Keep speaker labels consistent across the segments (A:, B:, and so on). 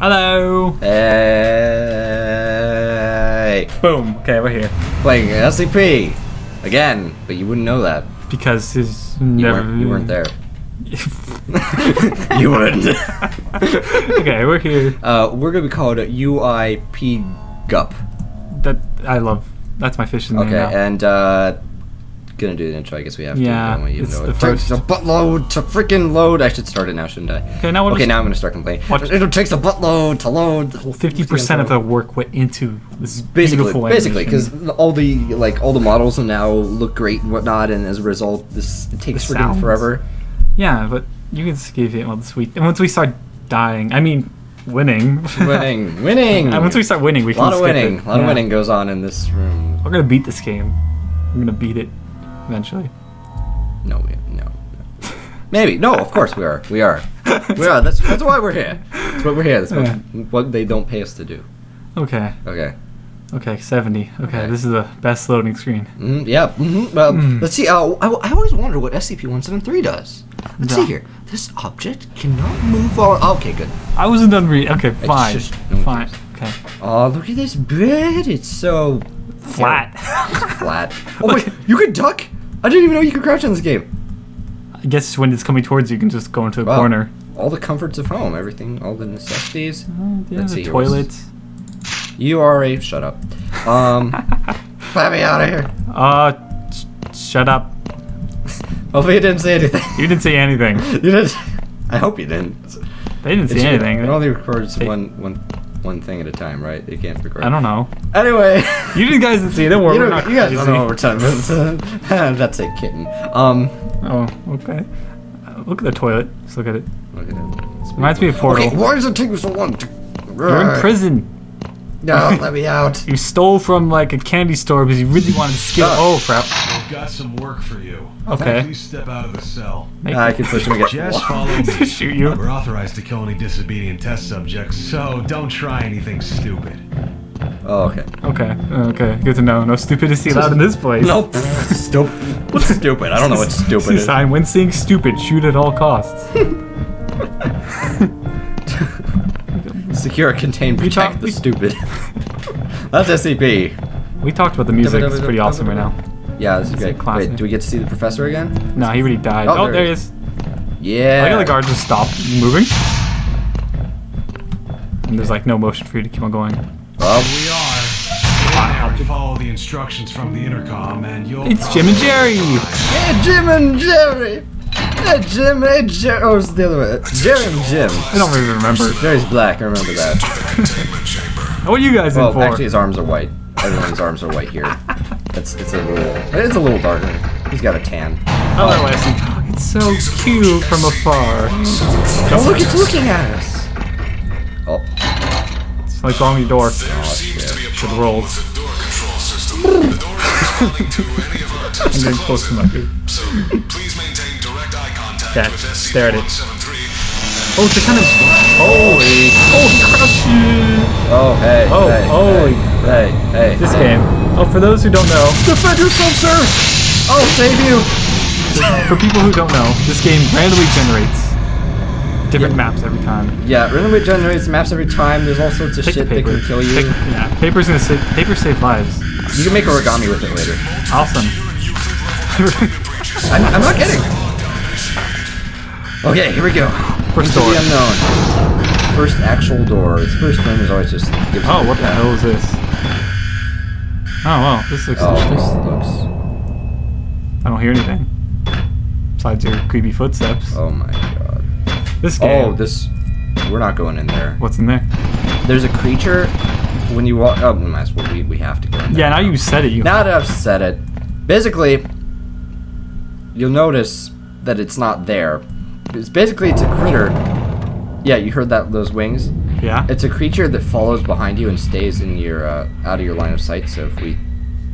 A: Hello.
B: Hey,
A: Boom. Okay, we're here
B: playing SCP again, but you wouldn't know that.
A: because his
B: You
A: never.
B: weren't. You weren't there. you wouldn't.
A: okay, we're here.
B: uh, we're gonna be called UIP Gup.
A: That I love. That's my fishing name
B: Okay, and uh, gonna do the intro. I guess we have
A: Yeah,
B: to. Even
A: it's
B: though
A: the
B: it takes
A: first-
B: a buttload to freaking load. I should start it now, shouldn't I?
A: Okay, now
B: Okay, now I'm gonna start complaining.
A: What-
B: It takes a buttload to load.
A: Fifty percent of the work went into this
B: basically
A: beautiful
B: basically because all the like all the models now look great and whatnot and as a result this it takes freaking forever
A: yeah, but you can skip it once we and once we start dying. I mean, winning.
B: winning winning
A: and once we start winning, we
B: a
A: can
B: lot of winning
A: it.
B: a lot of
A: Yeah.
B: winning goes on in this room
A: We're gonna beat this game. We're gonna beat it eventually.
B: no we no, no. maybe no of course we are we are we are that's that's why we're here that's what we're here that's what,
A: Yeah.
B: what they don't pay us to do
A: Okay.
B: okay
A: Okay, 70. Okay,
B: Okay.
A: this is the best loading screen.
B: mm, yeah hmm well
A: Mm.
B: let's see uh, I, I always wonder what scp-173 does let's see here this object cannot move on okay good
A: I wasn't done reading. Okay, fine.
B: just- no
A: fine. Okay.
B: oh look at this bed it's so
A: Flat.
B: flat. Oh wait, you could duck? I didn't even know you could crouch in this game.
A: I guess when it's coming towards you, you can just go into a
B: Wow.
A: corner.
B: All the comforts of home, everything, all the necessities.
A: Oh, yeah,
B: Let's
A: the
B: see,
A: toilets.
B: You are a shut up. Um, let me out of here.
A: Uh, sh- shut up.
B: Hopefully you didn't say anything.
A: You didn't say anything.
B: you didn't. I hope you didn't.
A: They didn't say anything.
B: It only records
A: They-
B: one, one, one thing at a time, right? It can't record.
A: I don't know.
B: Anyway.
A: You didn't guys didn't see it. Don't worry.
B: You,
A: we're
B: don't, you guys don't know what we're talking about. That's a kitten. Um,
A: Oh, okay. Uh, look at the toilet. Just look at it.
B: look at it.
A: Reminds me of Portal.
B: Okay, why does it take me so long to...
A: You're in prison.
B: No, let me out.
A: You stole from like a candy store because you really wanted to skip. Oh crap.
C: I've got some work for you.
A: Okay.
C: Please step out of the cell.
A: Make
B: I can push him against the
C: Just follow me.
A: shoot you.
C: We're authorized to kill any disobedient test subjects, so don't try anything stupid.
B: Oh, okay.
A: Okay. Okay. Good to know. No stupidity allowed in this place.
B: Nope. stupid. What's stupid? I don't know what stupid is.
A: sign when seeing stupid, shoot at all costs.
B: Secure, contain,
A: We
B: protect
A: talk-
B: the
A: we-
B: stupid. That's SCP.
A: We talked about the music. It's pretty awesome right now.
B: Yeah, this is
A: It's a
B: great.
A: classic.
B: Wait, do we get to see the professor again?
A: No, he already died.
B: Oh,
A: Oh,
B: there
A: there
B: he
A: he
B: is.
A: is.
B: Yeah.
A: I got the guard just stop moving. And there's like no motion for you to keep on going.
B: Oh,
C: We are. Get in there follow the instructions from the intercom, and you'll.
A: It's Jim and Jerry.
B: hey, Jim and Jerry. Hey, Jim. Hey, Jerry. Oh, it's the other way. Jerry and Jim.
A: I don't even remember.
B: Jerry's black. I remember that.
A: What are you guys in
B: Well,
A: for?
B: actually, his arms are white. Everyone's arms are white here. It's it's a little it's a little darker. He's got a tan.
A: oh, there It's so cute from afar.
B: Don't look! It's looking at us. Oh,
A: It's like going your door.
B: oh shit.
A: Should roll. I'm getting close to my food.
D: Please maintain direct eye contact
A: there it is. Oh, it's a kind of. Holy. Oh, he crouched.
B: Oh hey.
A: Oh,
B: hey,
A: holy
B: Hey, hey.
A: This
B: hey.
A: game. Oh, for those who don't know,
B: Defend yourself, sir. I'll save you.
A: for people who don't know, this game randomly generates different maps every time.
B: Yeah, randomly generates maps every time. There's all sorts of
A: the
B: shit that can kill you.
A: Yeah, paper's gonna save. Paper save lives.
B: You can make origami with it later.
A: Awesome.
B: I'm, I'm not kidding. Okay, here we go.
A: First
B: Into
A: door.
B: the unknown. First actual door. Its first name is always just.
A: Oh, what the hell is this? Oh wow, this looks
B: Oh, this looks.
A: I don't hear anything. Besides your creepy footsteps.
B: Oh my god.
A: This oh, game.
B: Oh, this. We're not going in there.
A: What's in there?
B: There's a creature. When you walk. Oh, we might as well. We, we have to go in there.
A: Yeah, now you said it. You.
B: Now that I've said it, basically, you'll notice that it's not there. It's basically it's a critter. Yeah, you heard that those wings.
A: Yeah.
B: It's a creature that follows behind you and stays in your uh, out of your line of sight. So if we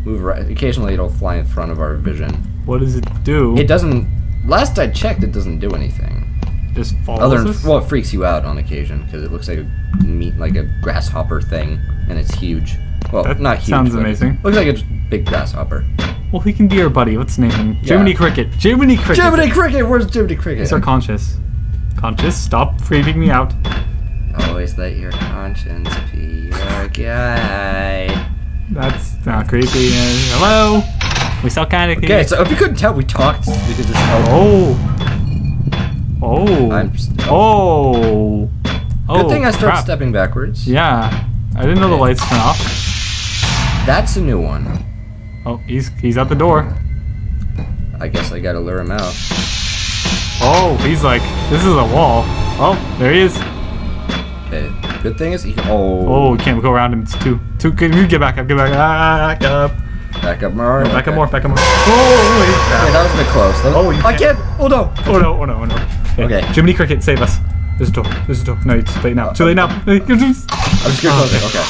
B: move right, occasionally it'll fly in front of our vision.
A: What does it do?
B: It doesn't. Last I checked, it doesn't do anything.
A: just follows
B: Other than
A: us?
B: well, it freaks you out on occasion because it looks like a meat, like a grasshopper thing, and it's huge. Well,
A: That
B: not huge.
A: sounds amazing.
B: Looks like a big grasshopper.
A: Well, he can be our buddy. What's his name?
B: Yeah.
A: Jiminy Cricket. Jiminy Cricket.
B: Jiminy Cricket, where's Jiminy Cricket?
A: He's our conscious. Conscious, stop freaking me out.
B: Always let your conscience be your guide.
A: That's not creepy. Hello? We still kind of
B: Okay, so if you couldn't tell, we talked because it's
A: Oh. Oh.
B: I'm
A: oh. Oh.
B: Good oh, thing I started
A: crap.
B: stepping backwards.
A: Yeah. I didn't know the lights turned off.
B: That's a new one.
A: Oh, he's he's at the door.
B: I guess I gotta lure him out.
A: Oh, he's like, this is a wall. Oh, there he is.
B: Okay. Good thing is he. Oh.
A: Oh, we can't go around him. It's too, too good. You get back up, get back, back up.
B: Back up more.
A: Back
B: okay.
A: up more, back up more. Oh, wait.
B: Okay, that was a bit close. That-
A: Oh, you
B: I
A: can't-
B: can't. Oh no.
A: Oh no, oh no, oh no.
B: Okay.
A: Jiminy Cricket, save us. There's a door. There's a door. No, it's too late now. Too late now.
B: I'm just gonna close it. Okay.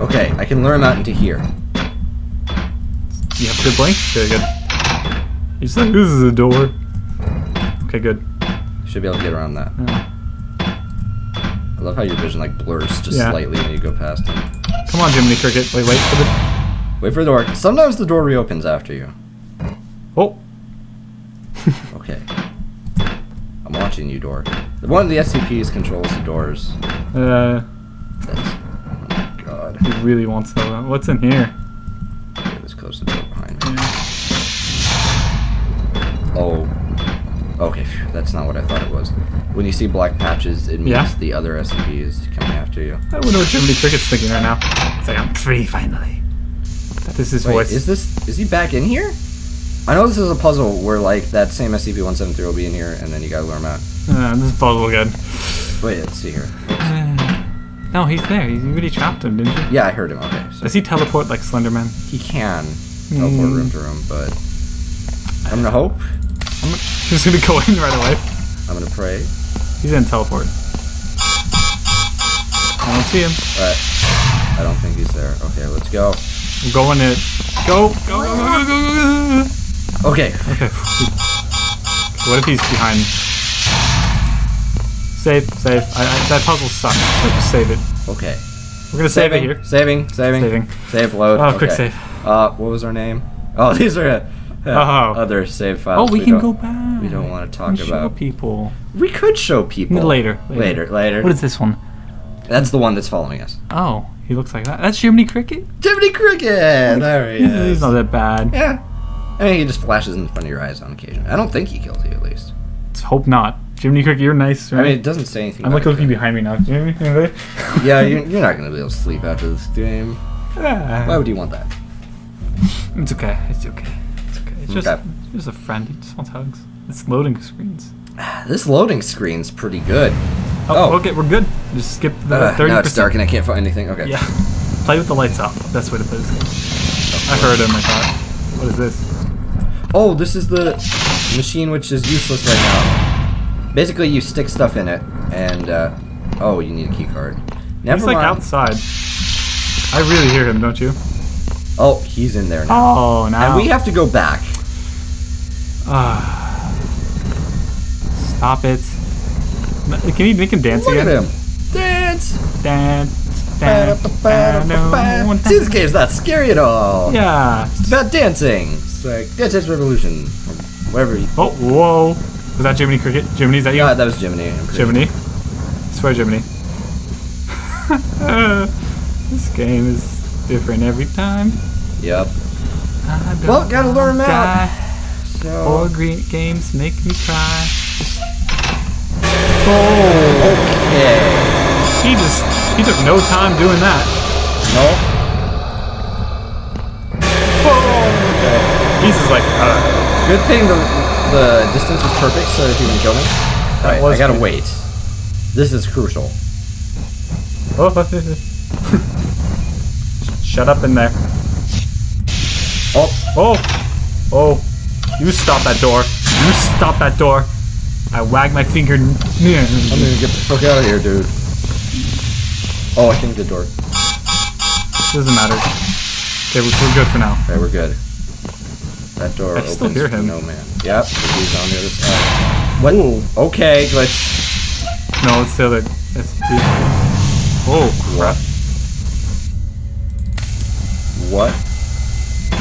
B: Okay, I can lure him out into here.
A: You have a good blink? Very good. He's like, this is a door. Okay, good.
B: Should be able to get around that.
A: Yeah.
B: I love how your vision like blurs just
A: Yeah.
B: slightly when you go past him.
A: Come on, Jiminy Cricket. Wait, wait for the.
B: Wait for the door. Sometimes the door reopens after you.
A: Oh,
B: Okay. I'm watching you, door. One of the SCPs controls the doors.
A: uh,
B: That's. Oh my god.
A: he really wants to. Know. What's in here?
B: Okay, let's close the door behind me. Oh. Okay, phew, that's not what I thought it was. When you see black patches, it means
A: Yeah.
B: the other SCP is coming after you.
A: I wonder what Jiminy Cricket's thinking right now. It's like, I'm free finally. That is his
B: Wait,
A: voice.
B: is this is he back in here? I know this is a puzzle where like that same SCP-173 will be in here, and then you gotta lure him out.
A: Uh, this is puzzle again.
B: Wait, let's see here.
A: no, he's there. You really trapped him, didn't you?
B: Yeah, I heard him. Okay, so
A: Does he teleport like Slenderman?
B: he can teleport
A: Hmm.
B: room to room, but I'm gonna hope.
A: I'm just gonna go in right away.
B: I'm gonna pray.
A: He's gonna teleport. I don't see him.
B: Alright. I don't think he's there. Okay, let's go.
A: I'm going it. Go, go, go, go, go, go, go.
B: Okay,
A: Okay. What if he's behind? Save, save. I, I, that puzzle sucks. So just save it.
B: okay.
A: We're gonna save it here.
B: saving, saving,
A: Saving.
B: Save, load.
A: Oh, quick save.
B: Uh, what was our name? Oh, these are
A: Oh.
B: other save files.
A: Oh,
B: files.
A: we, can go back.
B: We don't want to talk about.
A: people.
B: We could show people
A: Later,
B: Later, later.
A: What is this one?
B: That's the one that's following us.
A: Oh, he looks like that. That's Jiminy Cricket.
B: Jiminy Cricket. There he is.
A: He's not that bad.
B: Yeah. I mean, he just flashes in front of your eyes on occasion. I don't think he kills you, at least.
A: Let's hope not. Jiminy Cricket, you're nice. Right?
B: I mean, it doesn't say anything.
A: I'm like looking behind me now.
B: Yeah, you're, you're not gonna be able to sleep after this game. Why
A: Ah,
B: would you want that?
A: It's okay. It's okay. It's just,
B: Okay.
A: it's just a friend. He just wants hugs. It's loading screens.
B: This loading screen's pretty good.
A: Oh,
B: Oh.
A: okay, we're good. Just skip the
B: Uh,
A: thirty
B: now it's dark and I can't find anything. Okay.
A: Yeah. Play with the lights off. Best way to play this game. I heard him. I thought, what is this?
B: Oh, this is the machine which is useless right now. Basically, you stick stuff in it, and uh, oh, you need a key card. Never
A: He's like outside. I really hear him, don't you?
B: Oh, he's in there now.
A: Oh, now.
B: And we have to go back.
A: Ah. Stop it. Can you make him dance
B: Look
A: again?
B: at him. Dance.
A: Dance, dance.
B: See, this game's not scary at all.
A: Yeah.
B: It's about dancing. It's like Dance Dance Revolution. Or whatever. You,
A: Oh, whoa. Was that Jiminy Cricket? Jiminy, is that you?
B: yeah, that was Jiminy. I'm pretty
A: swear Jiminy. this game is different every time.
B: Yep. Well, gotta learn out.
A: Die.
B: So.
A: Four green games make me cry.
B: Oh, okay.
A: He just, he took no time doing that.
B: No.
A: He's just like, uh,
B: Good thing the the distance was perfect so that he wouldn't kill me. Alright, I gotta
A: good.
B: wait. This is crucial.
A: oh. Shut up in there.
B: Oh,
A: Oh, oh, you stop that door. You stop that door. I wag my finger.
B: I'm gonna get the fuck out of here, dude. Oh, I think the door.
A: Doesn't matter. Okay, we're, we're good for now.
B: Okay, we're good. That door
A: I
B: opens
A: still hear him.
B: no man. Yep, he's on the other side. What? Okay, glitch.
A: No, it's the other. It's the, oh, crap.
B: What?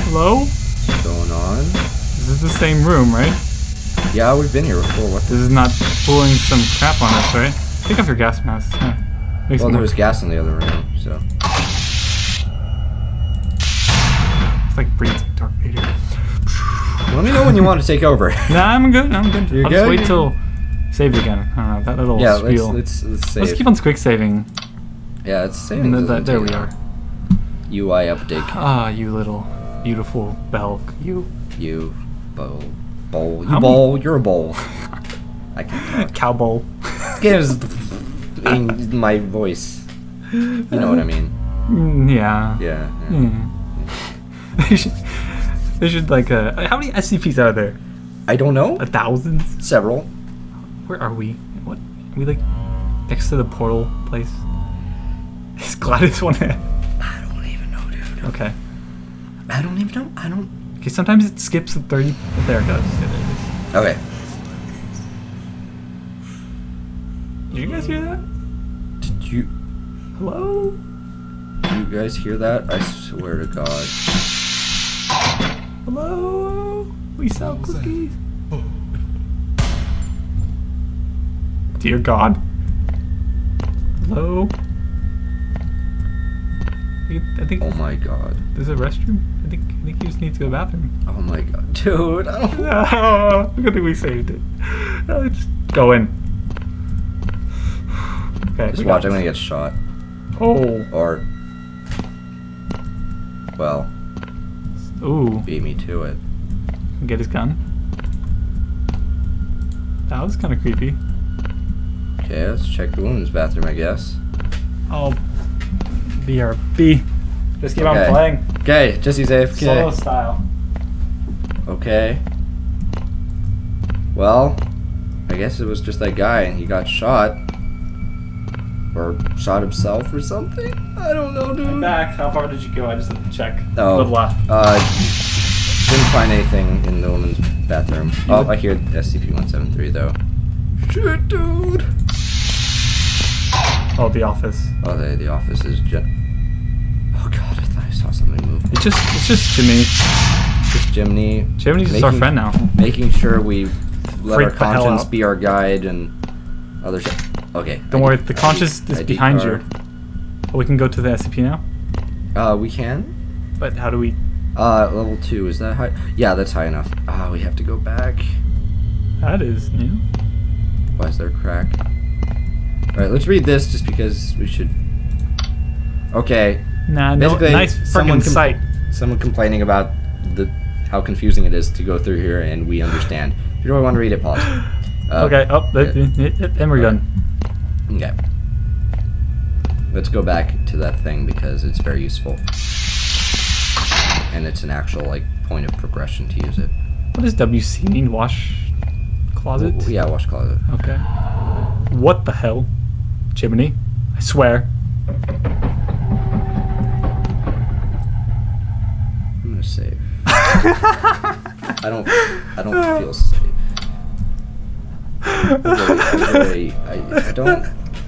A: Hello?
B: What's going on?
A: This is the same room, right?
B: Yeah, we've been here before. What?
A: This is not pulling some crap on us, right? Take off your gas mask. Makes
B: Well, there was gas in the other room, so.
A: It's like breeds Darth Vader.
B: Let me know when you want to take over.
A: Nah, I'm good. I'm good.
B: You're
A: I'll just wait till save again. I don't know that little
B: yeah, let's
A: spiel.
B: let's let's save.
A: Let's keep on quick saving.
B: yeah, it's saving.
A: And th-
B: doesn't
A: there we are.
B: UI update.
A: Ah, you little beautiful bell. You
B: You bowl bowl. You
A: How many-
B: bowl. You're a bowl. I can
A: cow bowl.
B: Gives in my voice. You know what I mean?
A: Mm, yeah.
B: Yeah. yeah.
A: Hmm. they should. They should like. Uh, how many SCPs are there?
B: I don't know.
A: A thousand?
B: Several.
A: Where are we? What? Are we like next to the portal place? Is GLaDOS one?
B: I don't even know, dude.
A: okay.
B: I don't even know. I don't.
A: Okay. Sometimes it skips the thirty. There it goes. There it is.
B: Okay.
A: Did you guys hear that?
B: Did you
A: Hello?
B: do you guys hear that? I swear to God.
A: Hello? We sell cookies. Dear God. Hello? I I think
B: Oh my God.
A: there's a restroom. I think I think you just need to go to the bathroom.
B: Oh my God, dude. I don't.
A: Oh, good thing we saved it. Uh, just go in. Okay.
B: Just watch. I'm gonna get shot.
A: Oh.
B: Or. Well,
A: Ooh.
B: beat me to it.
A: Get his gun. That was kind of creepy.
B: Okay, let's check the women's bathroom, I guess.
A: Oh. BRB. Just keep
B: Okay.
A: on playing.
B: Okay, Jesse's AFK.
A: Solo style.
B: Okay. Well, I guess it was just that guy and he got shot. Or shot himself or something? I don't know, dude.
A: I'm back. How far did you go? I just had to check.
B: Oh.
A: The left.
B: Uh, didn't find anything in the woman's bathroom. Oh, I hear SCP-173 though. Shit, dude.
A: Oh, the office.
B: Oh, the the office is just,
A: it's just Jimmy.
B: Just Jiminy.
A: Jimmy's just our friend now.
B: Making sure we let our
A: Freak the hell
B: conscience be our guide and other shit. Okay.
A: Don't worry, the conscience is behind you. Oh, we can go to the SCP now.
B: Uh, we can.
A: But how do we?
B: Uh, level two is that high? Yeah, that's high enough. Ah, we have to go back.
A: That is new.
B: Why is there a crack? All right, let's read this just because we should. Okay,
A: Nah, no, nice freaking sight.
B: Someone complaining about the how confusing it is to go through here, and we understand. If you don't want to read it, pause. Uh,
A: okay, oh, and we're done.
B: Okay. Let's go back to that thing because it's very useful. And it's an actual like point of progression to use it.
A: What does WC mean? Wash closet?
B: Oh, yeah, wash closet.
A: Okay. What the hell? Jiminy. I swear.
B: I don't. I don't feel safe. I really, I, really, I, I don't.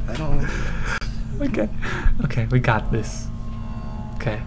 B: I don't.
A: Okay. Okay, we got this. Okay.